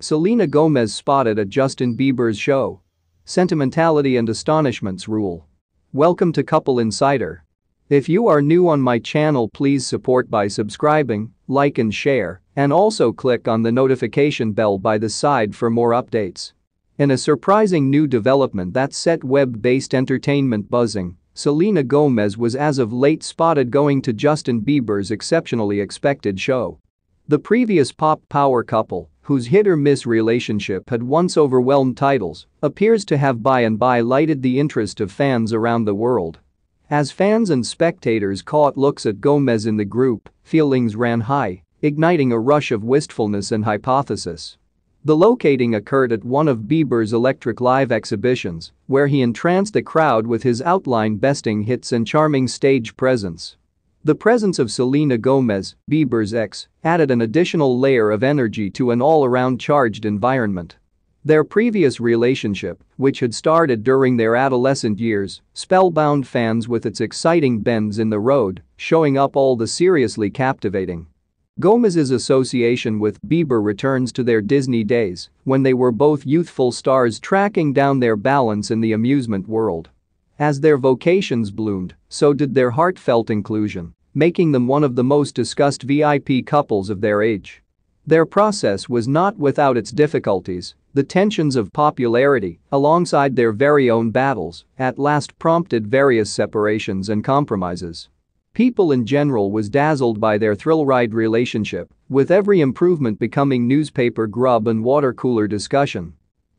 Selena Gomez spotted at Justin Bieber's show. Sentimentality and astonishments rule. Welcome to Couple Insider. If you are new on my channel please support by subscribing, like and share, and also click on the notification bell by the side for more updates. In a surprising new development that set web-based entertainment buzzing, Selena Gomez was as of late spotted going to Justin Bieber's exceptionally expected show. The previous pop power couple whose hit-or-miss relationship had once overwhelmed titles, appears to have by and by lighted the interest of fans around the world. As fans and spectators caught looks at Gomez in the group, feelings ran high, igniting a rush of wistfulness and hypothesis. The locating occurred at one of Bieber's Electric Live exhibitions, where he entranced the crowd with his outline-besting hits and charming stage presence. The presence of Selena Gomez, Bieber's ex, added an additional layer of energy to an all-around charged environment. Their previous relationship, which had started during their adolescent years, spellbound fans with its exciting bends in the road, showing up all the seriously captivating. Gomez's association with Bieber returns to their Disney days when they were both youthful stars tracking down their balance in the amusement world. As their vocations bloomed, so did their heartfelt inclusion, making them one of the most discussed VIP couples of their age. Their process was not without its difficulties, the tensions of popularity, alongside their very own battles, at last prompted various separations and compromises. People in general was dazzled by their thrill-ride relationship, with every improvement becoming newspaper grub and water cooler discussion.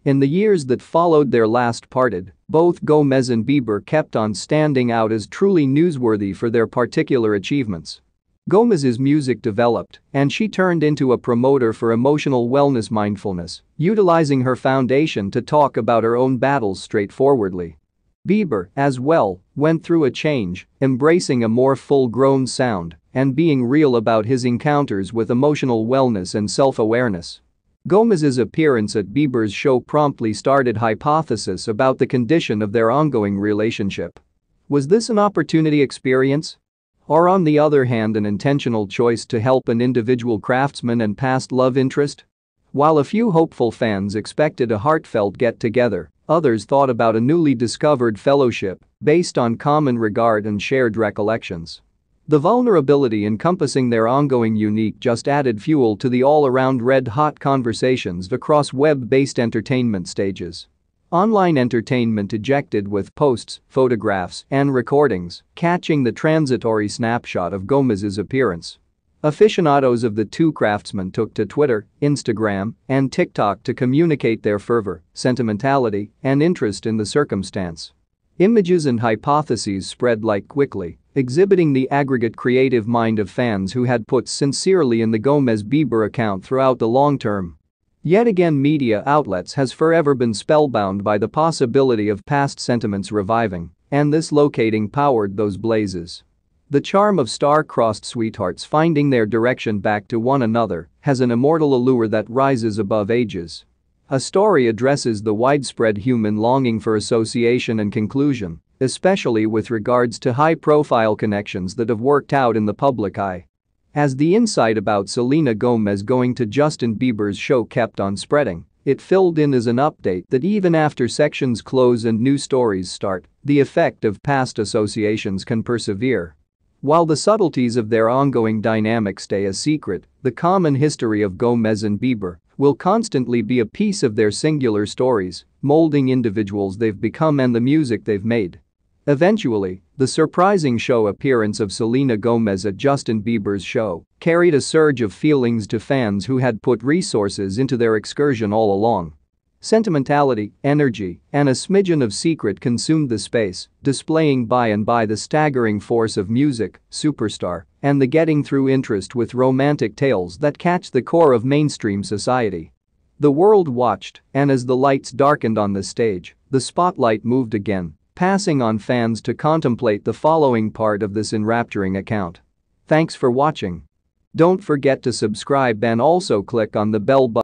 In the years that followed their last parted, both Gomez and Bieber kept on standing out as truly newsworthy for their particular achievements. Gomez's music developed, and she turned into a promoter for emotional wellness mindfulness, utilizing her foundation to talk about her own battles straightforwardly. Bieber, as well, went through a change, embracing a more full-grown sound and being real about his encounters with emotional wellness and self-awareness. Gomez's appearance at Bieber's show promptly started hypothesis about the condition of their ongoing relationship. Was this an opportunity experience? Or on the other hand an intentional choice to help an individual craftsman and past love interest? While a few hopeful fans expected a heartfelt get-together, others thought about a newly discovered fellowship based on common regard and shared recollections. The vulnerability encompassing their ongoing unique just added fuel to the all-around red-hot conversations across web-based entertainment stages. Online entertainment ejected with posts, photographs, and recordings, catching the transitory snapshot of Gomez's appearance. Aficionados of the two craftsmen took to Twitter, Instagram, and TikTok to communicate their fervor, sentimentality, and interest in the circumstance. Images and hypotheses spread like quickly, exhibiting the aggregate creative mind of fans who had put sincerely in the Gomez Bieber account throughout the long term. Yet again media outlets has forever been spellbound by the possibility of past sentiments reviving, and this locating powered those blazes. The charm of star-crossed sweethearts finding their direction back to one another has an immortal allure that rises above ages. A story addresses the widespread human longing for association and conclusion, especially with regards to high-profile connections that have worked out in the public eye. As the insight about Selena Gomez going to Justin Bieber's show kept on spreading, it filled in as an update that even after sections close and new stories start, the effect of past associations can persevere. While the subtleties of their ongoing dynamic stay a secret, the common history of Gomez and Bieber will constantly be a piece of their singular stories, molding individuals they've become and the music they've made. Eventually, the surprising show appearance of Selena Gomez at Justin Bieber's show carried a surge of feelings to fans who had put resources into their excursion all along. Sentimentality, energy, and a smidgen of secret consumed the space, displaying by and by the staggering force of music, superstar, and the getting through interest with romantic tales that catch the core of mainstream society. The world watched, and as the lights darkened on the stage, the spotlight moved again, passing on fans to contemplate the following part of this enrapturing account. Thanks for watching. Don't forget to subscribe and also click on the bell button